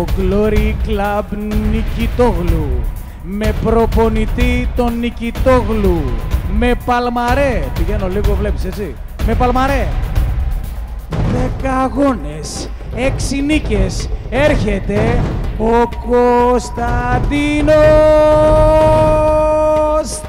από Glory Club Νικητόγλου. Με προπονητή τον Νικητόγλου. Με Παλμαρέ. Πηγαίνω λίγο βλέπεις έτσι. Με Παλμαρέ. Δέκα αγώνες, έξι νίκες. Έρχεται ο Κωνσταντίνος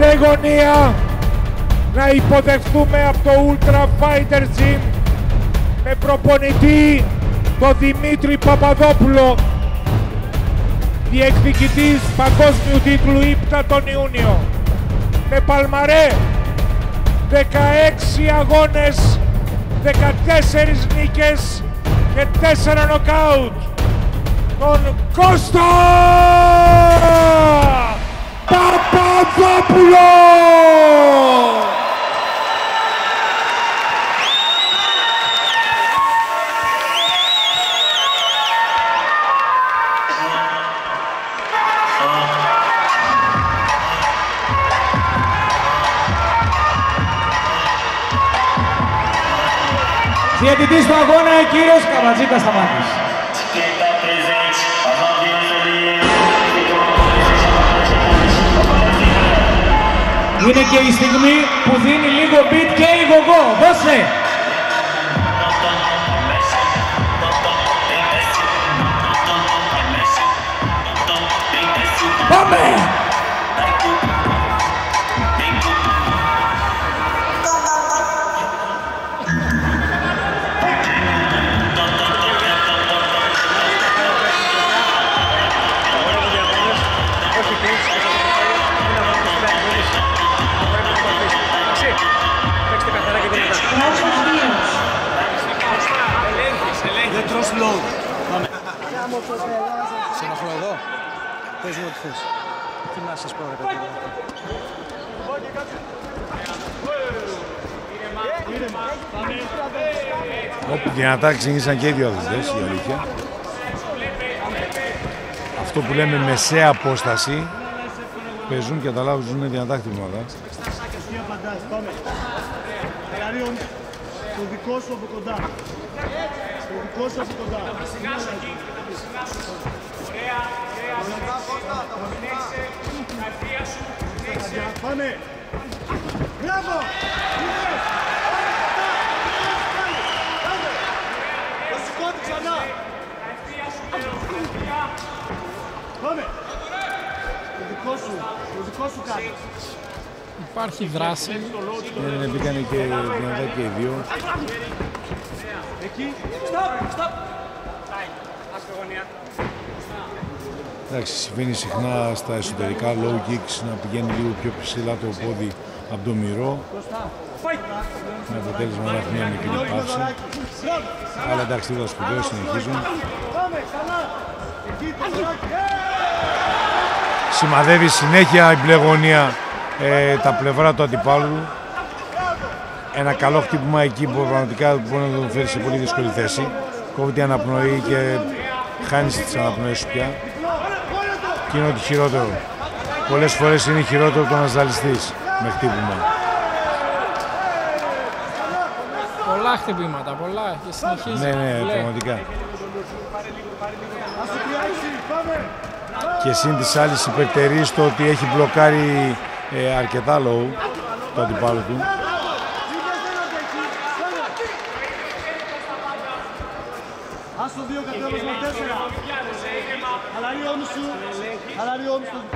Τέκας γωνία να υποδεχθούμε από το Ultra Fighter Gym με προπονητή τον Δημήτρη Παπαδόπουλο διεκδικητής παγκόσμιου τίτλου ύπτα τον Ιούνιο. Με Παλμαρέ 16 αγώνες 14 νίκες και 4 νοκάουτ. Τον Κώστα Παπαδόπουλο! Διαιτητής του αγώνα, ο κύριος Καβατζίκας Σταμάτης. Είναι και η στιγμή που δίνει λίγο beat και λίγο go. Δώσε! Πάμε! Σε ενοχλώ εδώ. Πες μου ό,τι θες. Τι να σας πω ρε παιδί. Όπου δυνατά ξεκίνησαν και οι δύο αθλητές, η αλήθεια. Αυτό που λέμε μεσαία απόσταση παίζουν και καταλάβουν δυνατά χτυπήματα. Το δικό σου από κοντά. Το δικό σου από κοντά. Ωραία, ωραία. Συνέχισε. Τα ευθεία σου. Συνέχισε. Πάμε. Μπράβο. Το σηκώτη ξανά. Τα ευθεία σου. Πάμε. Το δικό σου. Το δικό σου κάνει. Υπάρχει δράση. Ναι, μπήκαν και δυνατά και οι δύο. Εκεί. Stop. Stop. Εντάξει, συμβαίνει συχνά στα εσωτερικά low kicks να πηγαίνει λίγο πιο ψηλά το πόδι από το μυρό. Με αποτέλεσμα να έχει μια μικρή παύση. Αλλά εντάξει, τίποτα σπουδαίο, συνεχίζουν. Σημαδεύει συνέχεια η μπλεγονία ε, τα πλευρά του αντιπάλου. Ένα καλό χτύπημα εκεί που πραγματικά μπορεί να τον φέρει σε πολύ δύσκολη θέση. Κόβει την αναπνοή και χάνει τις αναπνοές σου πια. Και είναι ότι χειρότερο. Πολλές φορές είναι χειρότερο το να ζαλιστείς με χτύπημα. Πολλά χτυπήματα, πολλά και συνεχίζει. Ναι, ναι, πραγματικά. Και συν της άλλης υπερτερείς στο ότι έχει μπλοκάρει ε, αρκετά low το αντιπάλο του. Williams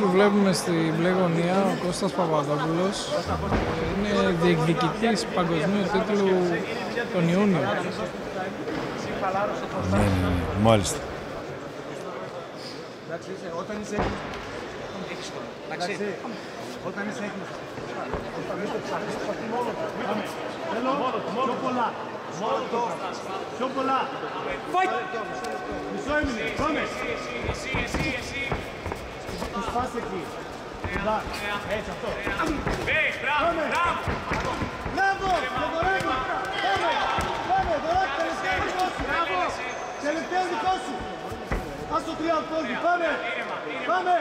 που βλέπουμε στη μπλε γωνία, ο Κώστας Παπαδόπουλος, ε, είναι διεκδικητής παγκοσμίου τίτλου τον Ιούνιο. Ναι, ναι, ναι. Μάλιστα. Όταν είσαι Εντάξει, όταν είσαι έτοιμος. Θέλω πιο πολλά. Πιο πολλά. Μισό έμεινε. Πάμε. Τους πας εκεί. Κοντά. Έτσι αυτό. Πάμε. Μπράβο. Θεοδωράκη. Πάμε. Πάμε. Δωράκη. Τελευταίο δικό σου. Τελευταίο δικό σου. Ας το τρία πόδι. Πάμε. Πάμε.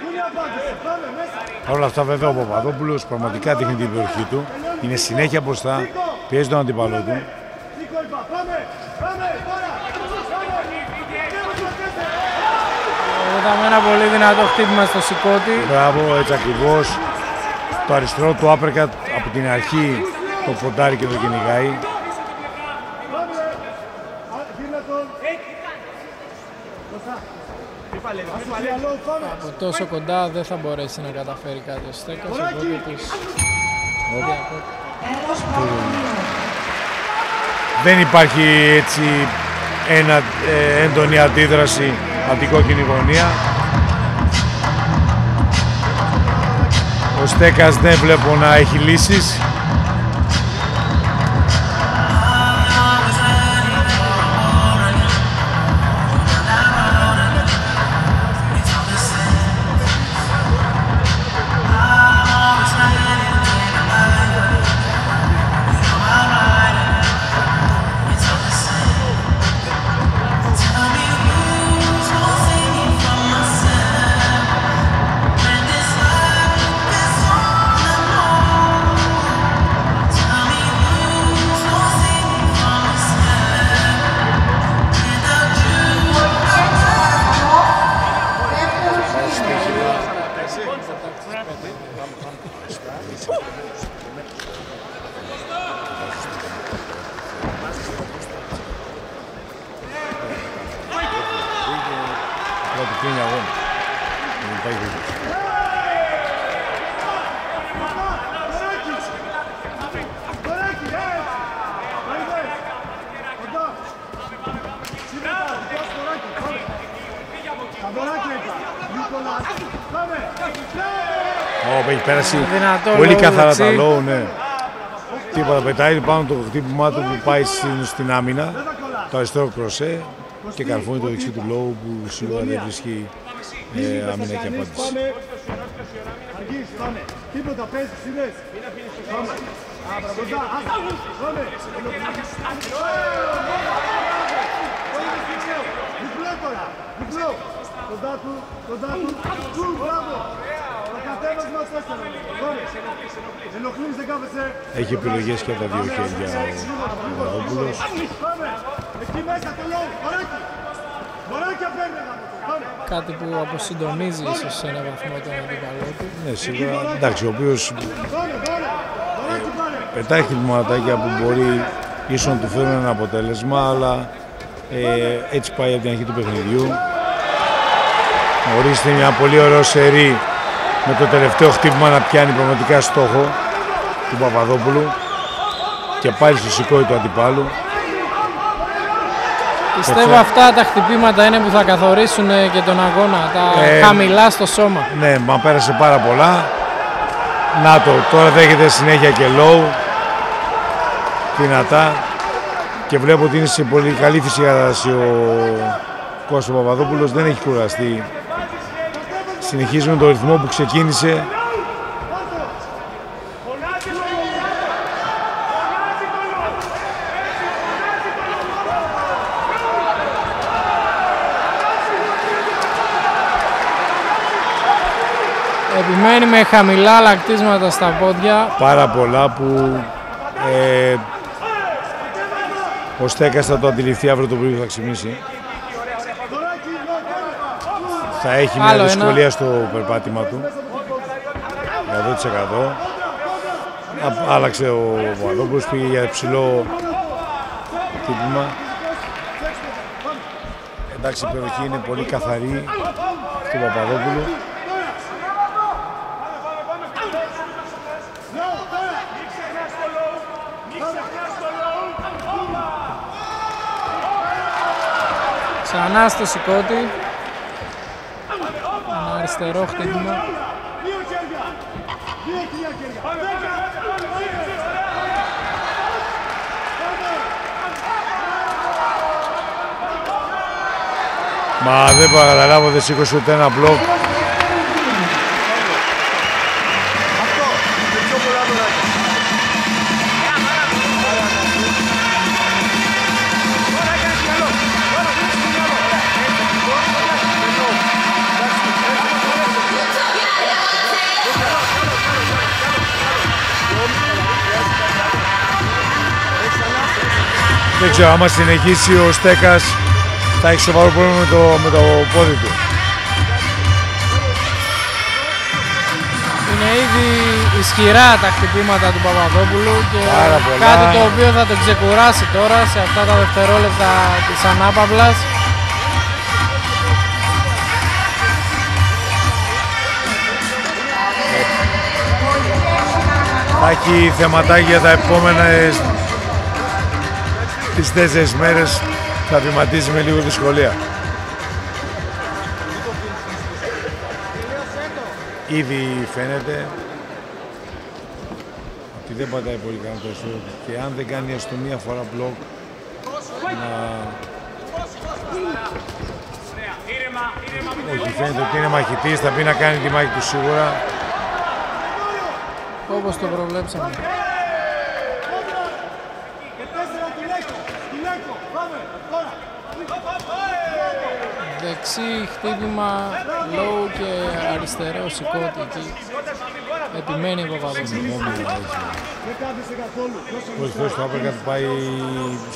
Πού είναι η απάντηση. Πάμε μέσα. Παρ' όλα αυτά, βέβαια, ο Παπαδόπουλος πραγματικά δείχνει την περιοχή του. Είναι συνέχεια μπροστά, πιέζει τον αντιπαλό του. Νίκο είπα. Πάμε. Πάμε. Τώρα. Πάμε. Είδαμε ένα πολύ δυνατό χτύπημα στο σηκώτη. Μπράβο, έτσι ακριβώς. Το αριστερό του άπερκα από την αρχή το ποντάρει και το κυνηγάει. Πάμε. Α, Γύρνα τον. Μπροστά. Ας το διαλόγο. Πάμε. Από τόσο κοντά δεν θα μπορέσει να καταφέρει κάτι ο Στέκας, οπότε τους διακόπτει. Δεν υπάρχει έτσι ένα, ε, έντονη αντίδραση από την κόκκινη γωνία. Ο Στέκας δεν βλέπω να έχει λύσεις. Πρώτη κλείνει αγώνα. Δεν υπάρχει περίπτωση. Δωράκι. ε. Άιδες. Κοντά. Σήμερα, δικό σου δωράκι. Πάμε. Τα δωράκια είπα. Νίκολας. Πάμε. Ναι. Ω, έχει πέρασει Δυνατό πολύ low καθαρά τα δεξί. low, ναι. Τίποτα, πετάει πάνω το χτύπημά του που πάει στην, στην άμυνα, το αριστερό κροσέ και καρφώνει το δεξί του low που σίγουρα δεν βρίσκει ε, άμυνα και απάντηση. Πάμε. Αργείς, πάμε. Τίποτα, παίζεις, είδες. Πάμε. Κοντά, άστα. Πάμε. Διπλό τώρα, διπλό. Κοντά του, κοντά του. Του, μπράβο. Έχει επιλογές και από τα δύο χέρια ο Παπαδόπουλος. Πάμε. Εκεί μέσα το λόγο. Μωράκι. Μωράκια παίρνε. γάμο το. Πάμε. Κάτι που αποσυντονίζει ίσως σε έναν βαθμό τον αντιπαλό του. Ναι, σίγουρα. Εντάξει, ο οποίος Πάμε, πάμε. Μωράκι πάρε. πετάει χτυπηματάκια που μπορεί ίσως να του φέρουν ένα αποτέλεσμα, αλλά ε, έτσι πάει από την αρχή του παιχνιδιού. Ορίστε μια πολύ ωραίο σερί με το τελευταίο χτύπημα να πιάνει πραγματικά στόχο του Παπαδόπουλου και πάλι στο σηκώει του αντιπάλου. Πιστεύω αυτά τα χτυπήματα είναι που θα καθορίσουν ε, και τον αγώνα, τα Ε, χαμηλά στο σώμα. Ναι, μα πέρασε πάρα πολλά. Να το, τώρα δέχεται συνέχεια και low. Δυνατά. Και βλέπω ότι είναι σε πολύ καλή φυσική κατάσταση ο Κώστας Παπαδόπουλος. Δεν έχει κουραστεί. Συνεχίζει με τον ρυθμό που ξεκίνησε. Επιμένει με χαμηλά λακτίσματα στα πόδια. Πάρα πολλά που ε, ο Στέκας θα το αντιληφθεί αύριο το πρωί που θα ξυπνήσει. Θα έχει μια Άλλο ένα. δυσκολία στο περπάτημα του. 100%. Α- Άλλαξε ο Παπαδόπουλος, πήγε για ψηλό χτύπημα. Εντάξει, η περιοχή είναι πολύ καθαρή. του Παπαδόπουλου. Ξανά στο σηκώτη. Ένα αριστερό χτύπημα. Δύο χέρια. Δύο χιλιά χέρια. Μα δεν μπορώ να καταλάβω, δεν σήκωσε ούτε ένα μπλοκ. Δεν ξέρω, άμα συνεχίσει ο Στέκας θα έχει σοβαρό πρόβλημα με το, με το πόδι του. Είναι ήδη ισχυρά τα χτυπήματα του Παπαδόπουλου και Πάρα πολλά. κάτι το οποίο θα τον ξεκουράσει τώρα σε αυτά τα δευτερόλεπτα της ανάπαυλας. Θα έχει θεματάκια για τα επόμενα τις τέσσερις μέρες θα βηματίσει με λίγο δυσκολία. Ήδη φαίνεται ότι δεν πατάει πολύ καλά το σουτ και αν δεν κάνει έστω μία φορά μπλοκ να... Όχι, φαίνεται ότι είναι μαχητής, θα πει να κάνει τη μάχη του σίγουρα. Όπως το προβλέψαμε. Και τέσσερα τουλέκο. Τουλέκο. Πάμε. Τώρα. Δεξί χτύπημα, low και αριστερό σηκώτη εκεί. Επιμένει ο Παπαδόπουλος. Δεν κάθεσαι καθόλου. Δώσε μου. Πολλές φορές το άπερκα του πάει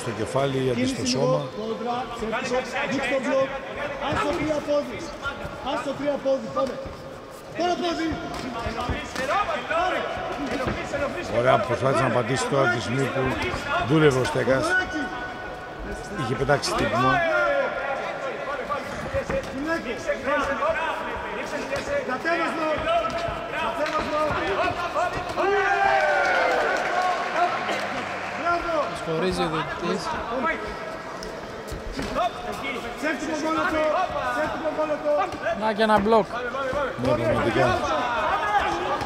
στο κεφάλι αντί στο σώμα. Κόντρα. Σέντρο. Δείξ' το μπλοκ. Αν στο τρία πόδι. Αν στο τρία πόδι. Πάμε. Τώρα πόδι. Ωραία, προσπάθησε να πατήσει τώρα τη στιγμή που δούλευε ο Στέκας. Δωράκι. Είχε πετάξει τύπημα. Σκορίζει ο διαιτητής. Σέφτιμο μόνοτο. Σέφτιμο μόνοτο. Να και ένα μπλοκ. Ναι, πραγματικά.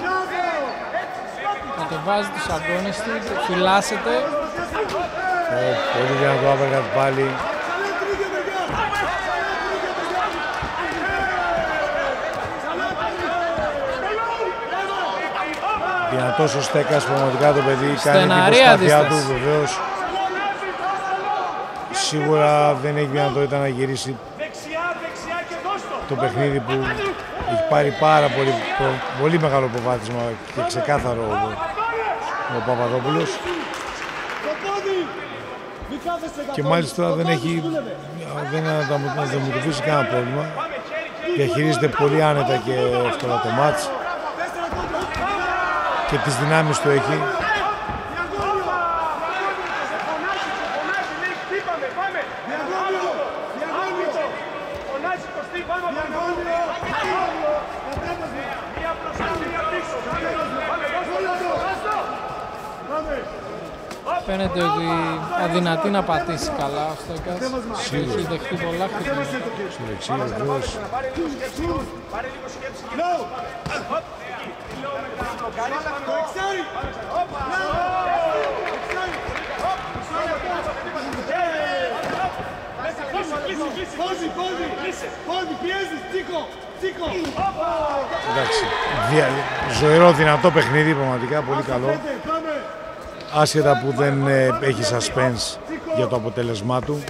Μπράβο. Κατεβάζει τους αγώνες του, φυλάσσεται. Ε, Πολύ δυνατό άπερκα του πάλι. Δυνατός ο Στέκας, πραγματικά το παιδί κάνει την Στεναρή προσπάθειά του αντίσταση. βεβαίως. Σίγουρα δεν έχει δυνατότητα να γυρίσει το παιχνίδι που έχει πάρει πάρα πολύ, προ- πολύ μεγάλο προβάδισμα και ξεκάθαρο ο, ο Παπαδόπουλος. Το πόδι. Μην κάθεσαι Και καθόλου. μάλιστα Το δεν πόδι έχει δούλευε. δεν αναδαμ- αντιμετωπίσει κανένα πρόβλημα. Διαχειρίζεται πολύ άνετα και εύκολα το μάτς Τέσσερα κόντρα. Και τις δυνάμεις του έχει. Διαγώνιο. Διαγώνιο. Διαγώνιο. Κατέβασμα. Μόνοτο. Πάμε. Φαίνεται ότι αδυνατεί να πατήσει καλά ο Στέκας. Σίγουρα. Έχει δεχτεί πολλά χτυπήματα. Κατέβασε το χέρι. Στο δεξί βεβαίως. Low. Εντάξει, δια- ζωηρό δυνατό παιχνίδι, πραγματικά πολύ καλό. Πέντε, Πάμε. Άσχετα που δεν ε, έχει suspense για το αποτέλεσμά του.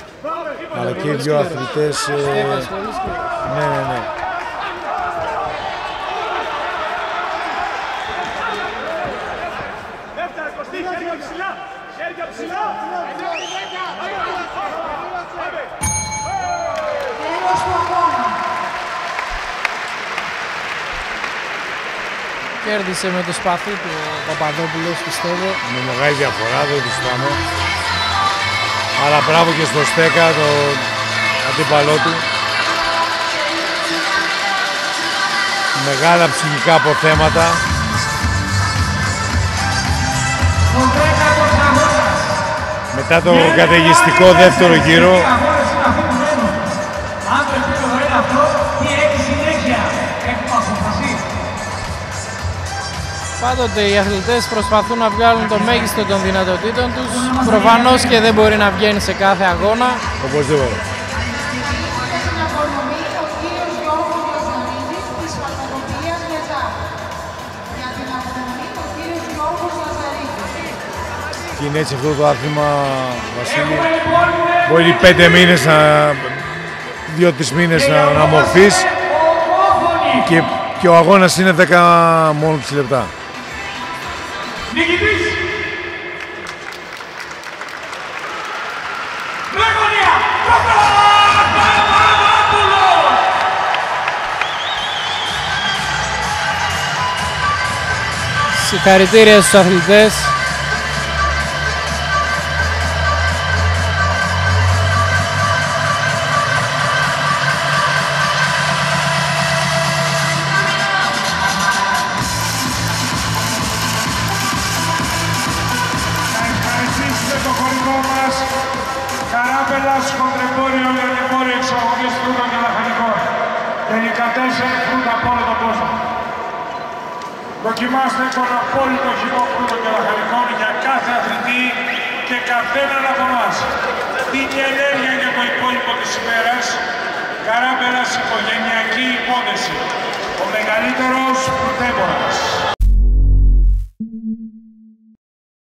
Αλλά και οι δύο αθλητές, ε, Στέκας πολύ σκληρός. ναι, ναι, ναι. Χέρια ψηλά. Χέρια ψηλά. Κέρδισε με το σπαθί του ο Παπαδόπουλος πιστεύω. Με μεγάλη διαφορά, δεν το συζητάμε. Αλλά μπράβο και στο Στέκα, το αντίπαλό του. μεγάλα ψυχικά αποθέματα. Μετά το καταιγιστικό δεύτερο γύρο, Πάντοτε οι αθλητές προσπαθούν να βγάλουν το μέγιστο των δυνατοτήτων τους. Προφανώς και δεν μπορεί να βγαίνει σε κάθε αγώνα. οπωσδήποτε. Στην απονομή ο κύριος Γιώργος Λαζαρίδης της Παταγωγίας Λεζά. Για την απονομή ο κύριος Γιώργος Λαζαρίδης. Και είναι έτσι αυτό το άθλημα, Βασίλη. Μπορεί πέντε μήνες να... δύο-τρεις μήνες να, να μορφείς και, και ο αγώνας είναι 10 μόνο τις λεπτά. Νικητής. Μπλεγονία. Παπαδόπουλος. Συγχαρητήρια στους αθλητές. Καράπελας Χοντρεμπόριο Λιανεμπόριο Εξαγωγής Φρούτων και Λαχανικών. Τελικατέσσερ φρούτα από όλο τον κόσμο. Δοκιμάστε τον απόλυτο χυμό φρούτων και λαχανικών για κάθε αθλητή και καθέναν από εμάς. Δίνει ενέργεια για το υπόλοιπο της ημέρας. Καράπελας οικογενειακή υπόθεση. Ο μεγαλύτερος πρωτεύωρας.